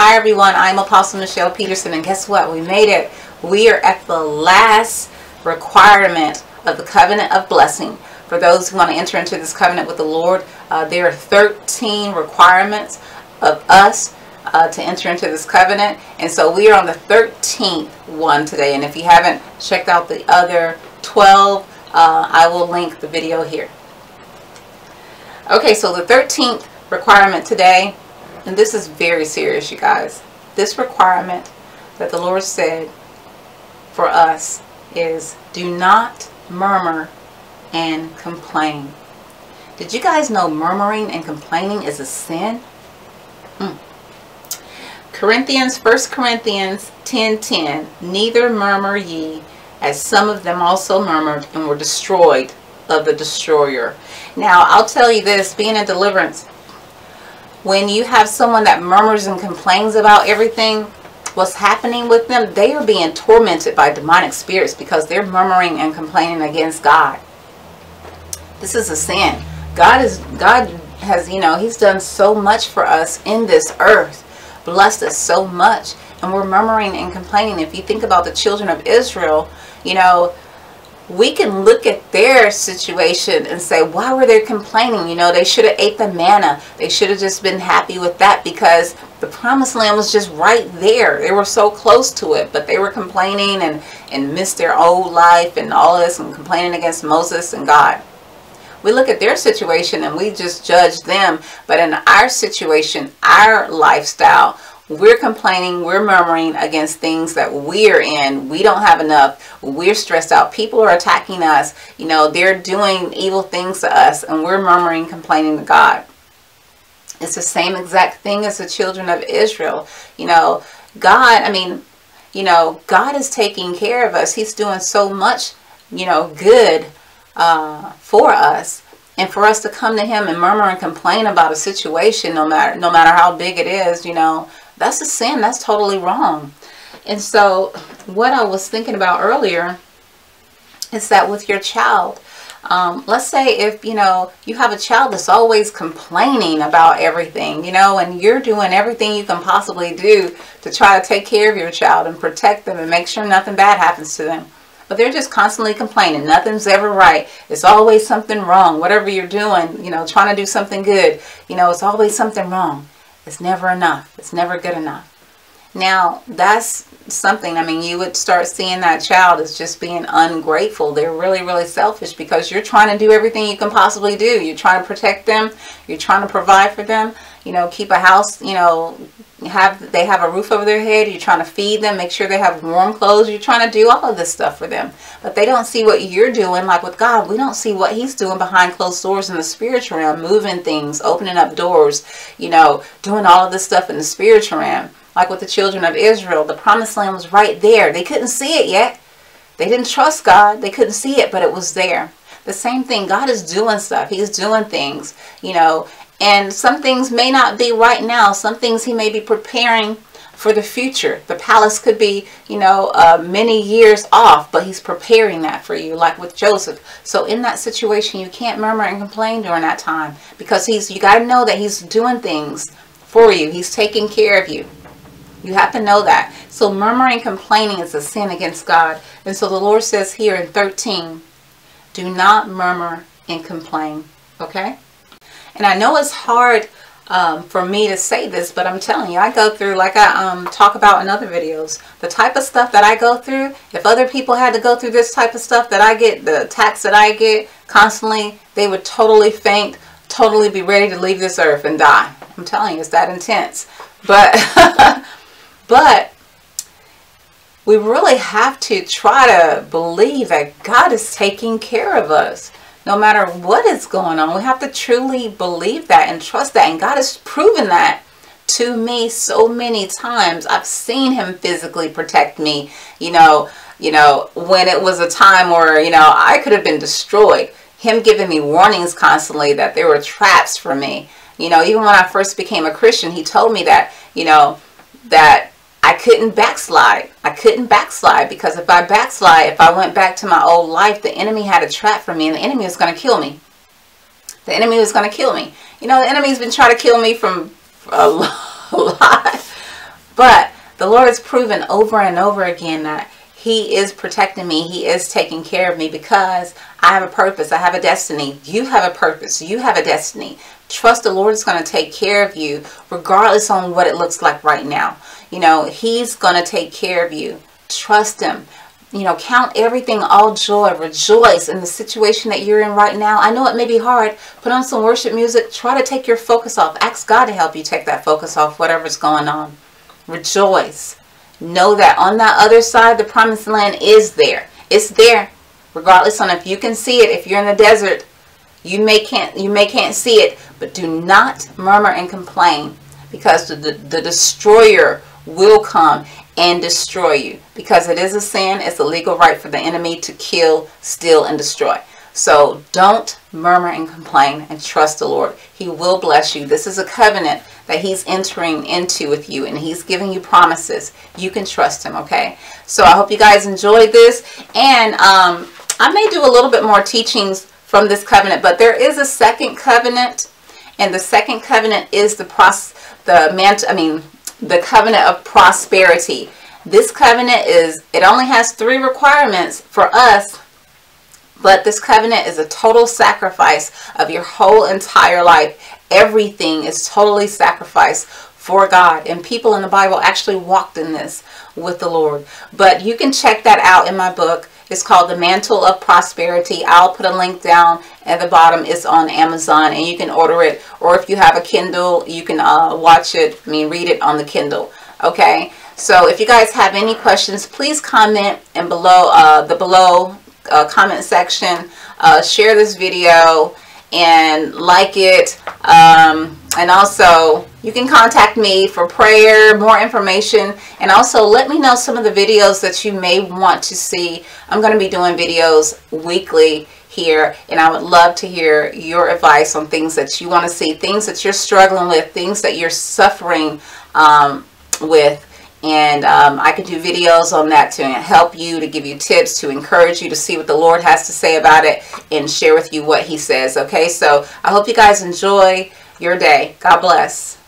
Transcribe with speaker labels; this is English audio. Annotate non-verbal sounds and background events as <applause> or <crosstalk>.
Speaker 1: Hi everyone, I'm Apostle Michelle Peterson and guess what? We made it. We are at the last requirement of the covenant of blessing. For those who want to enter into this covenant with the Lord, uh, there are 13 requirements of us uh, to enter into this covenant. And so we are on the 13th one today. And if you haven't checked out the other 12, uh, I will link the video here. Okay, so the 13th requirement today and this is very serious, you guys. This requirement that the Lord said for us is do not murmur and complain. Did you guys know murmuring and complaining is a sin? Mm. Corinthians, 1 Corinthians 10.10, 10, Neither murmur ye, as some of them also murmured and were destroyed of the destroyer. Now, I'll tell you this, being in deliverance, when you have someone that murmurs and complains about everything, what's happening with them, they are being tormented by demonic spirits because they're murmuring and complaining against God. This is a sin. God is God has, you know, he's done so much for us in this earth. Blessed us so much. And we're murmuring and complaining. If you think about the children of Israel, you know, we can look at their situation and say, why were they complaining? You know, they should have ate the manna. They should have just been happy with that because the promised land was just right there. They were so close to it, but they were complaining and, and missed their old life and all this and complaining against Moses and God. We look at their situation and we just judge them. But in our situation, our lifestyle, we're complaining, we're murmuring against things that we're in. We don't have enough. We're stressed out. People are attacking us. You know, they're doing evil things to us and we're murmuring, complaining to God. It's the same exact thing as the children of Israel. You know, God, I mean, you know, God is taking care of us. He's doing so much, you know, good uh, for us. And for us to come to him and murmur and complain about a situation, no matter no matter how big it is, you know, that's a sin. That's totally wrong. And so what I was thinking about earlier is that with your child, um, let's say if, you know, you have a child that's always complaining about everything, you know, and you're doing everything you can possibly do to try to take care of your child and protect them and make sure nothing bad happens to them. But they're just constantly complaining. Nothing's ever right. It's always something wrong. Whatever you're doing, you know, trying to do something good, you know, it's always something wrong. It's never enough. It's never good enough. Now, that's something, I mean, you would start seeing that child as just being ungrateful. They're really, really selfish because you're trying to do everything you can possibly do. You're trying to protect them. You're trying to provide for them. You know, keep a house, you know, have they have a roof over their head. You're trying to feed them, make sure they have warm clothes. You're trying to do all of this stuff for them. But they don't see what you're doing. Like with God, we don't see what he's doing behind closed doors in the spiritual realm, moving things, opening up doors, you know, doing all of this stuff in the spiritual realm. Like with the children of Israel, the promised land was right there. They couldn't see it yet. They didn't trust God. They couldn't see it, but it was there. The same thing, God is doing stuff. He's doing things, you know, and some things may not be right now. Some things he may be preparing for the future. The palace could be, you know, uh, many years off, but he's preparing that for you, like with Joseph. So in that situation, you can't murmur and complain during that time because he's, you got to know that he's doing things for you. He's taking care of you. You have to know that. So murmuring complaining is a sin against God. And so the Lord says here in 13, do not murmur and complain. Okay? And I know it's hard um, for me to say this, but I'm telling you, I go through, like I um, talk about in other videos, the type of stuff that I go through, if other people had to go through this type of stuff that I get, the attacks that I get constantly, they would totally faint, totally be ready to leave this earth and die. I'm telling you, it's that intense. But, <laughs> but we really have to try to believe that God is taking care of us no matter what is going on. We have to truly believe that and trust that. And God has proven that to me so many times. I've seen him physically protect me, you know, you know, when it was a time where, you know, I could have been destroyed. Him giving me warnings constantly that there were traps for me. You know, even when I first became a Christian, he told me that, you know, that I couldn't backslide. I couldn't backslide because if I backslide, if I went back to my old life, the enemy had a trap for me and the enemy was going to kill me. The enemy was going to kill me. You know, the enemy's been trying to kill me from a <laughs> lot, But the Lord has proven over and over again that he is protecting me. He is taking care of me because I have a purpose. I have a destiny. You have a purpose. You have a destiny. Trust the Lord is going to take care of you regardless on what it looks like right now. You know, he's going to take care of you. Trust him. You know, count everything all joy. Rejoice in the situation that you're in right now. I know it may be hard. Put on some worship music. Try to take your focus off. Ask God to help you take that focus off whatever's going on. Rejoice know that on that other side the promised land is there it's there regardless on if you can see it if you're in the desert you may can't you may can't see it but do not murmur and complain because the, the, the destroyer will come and destroy you because it is a sin it's a legal right for the enemy to kill steal and destroy so don't murmur and complain and trust the Lord. He will bless you. This is a covenant that he's entering into with you and he's giving you promises. You can trust him, okay? So I hope you guys enjoyed this. And um, I may do a little bit more teachings from this covenant, but there is a second covenant. And the second covenant is the pros the man I mean the covenant of prosperity. This covenant is it only has three requirements for us but this covenant is a total sacrifice of your whole entire life. Everything is totally sacrificed for God. And people in the Bible actually walked in this with the Lord. But you can check that out in my book. It's called The Mantle of Prosperity. I'll put a link down at the bottom. It's on Amazon and you can order it. Or if you have a Kindle, you can uh, watch it, I mean read it on the Kindle. Okay. So if you guys have any questions, please comment and below uh, the below uh, comment section. Uh, share this video and like it. Um, and also, you can contact me for prayer, more information, and also let me know some of the videos that you may want to see. I'm going to be doing videos weekly here, and I would love to hear your advice on things that you want to see, things that you're struggling with, things that you're suffering um, with and um, I could do videos on that to help you, to give you tips, to encourage you to see what the Lord has to say about it and share with you what he says. Okay, so I hope you guys enjoy your day. God bless.